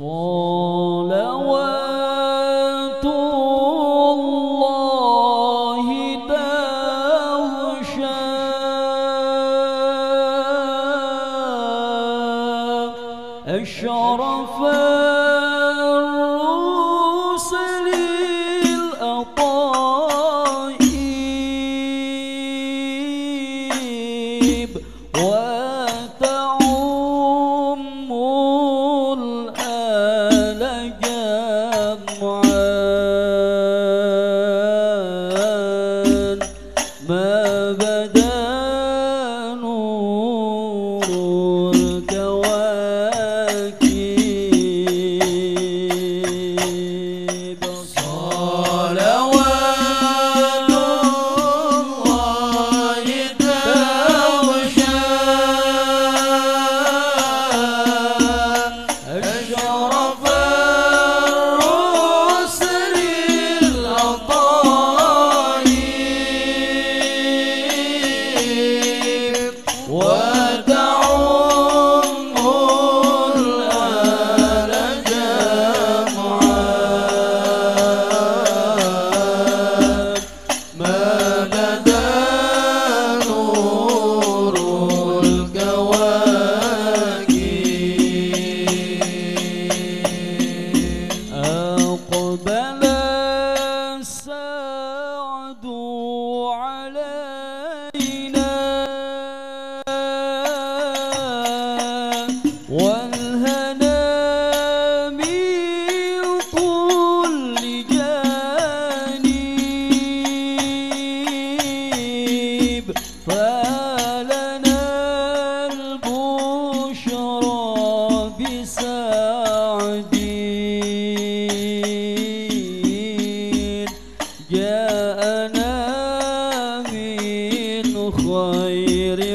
الصالحين muad والهنا من كل جانب فلنا البشرى جاءنا من خير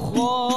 我